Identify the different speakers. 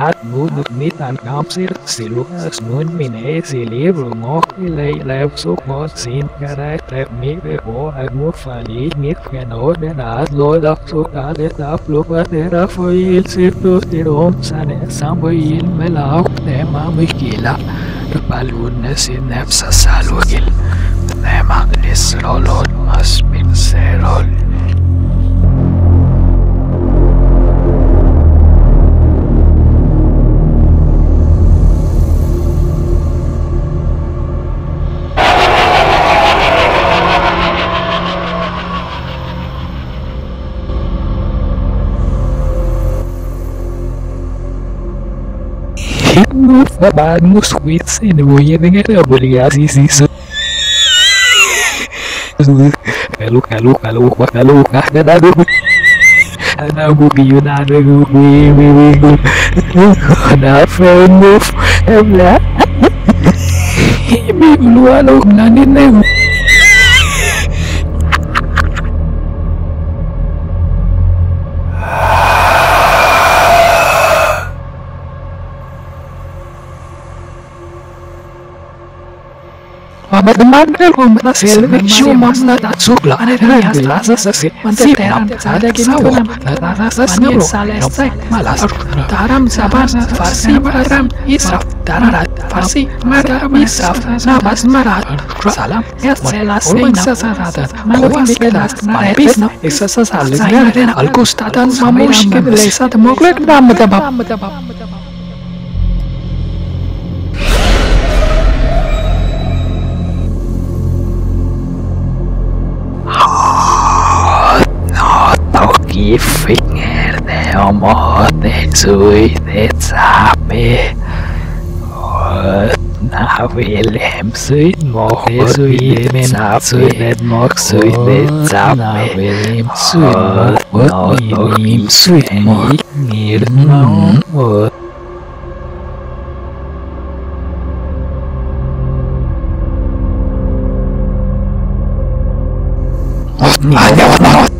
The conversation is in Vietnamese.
Speaker 1: Hartmut Metancamcer se lucas nun minese livro mocilei lepso mosin caracter mi bebo agufali mi fenomen adlo lapso caleta plubatera foil siftustirom sane samboil melau nema mishkila palun sinepsa salugil nema lisrolon masmin se bagus bagus wits ini bunyi dengar obligasi sih kalau kalau kalau wah kalau wah dan aduh أنا بوبي أنا بوبي بوبي أنا فين موف ibu لا بيقولوا أنا وبنانين
Speaker 2: Vamat maglalkoma
Speaker 1: selveksiomamna suklaanetõenäoliselt lasesse siirab saua, lasesse jõulub malas. Taram sabas fasi maram isaf, tararat fasi maram isaf, sabas marat. Salam ja selas insa saradat, kovaskelas maepis, issa sa sallis järgena algustadan mamushkin leisad
Speaker 2: moglet bammadabam.
Speaker 1: finger de homo de zui de zape na velem suy mok de suy de men suy de mok suy de zap na velem suy mok no im suy mok ngir suy mok Hãy subscribe cho kênh Ghiền Mì Gõ Để không bỏ lỡ những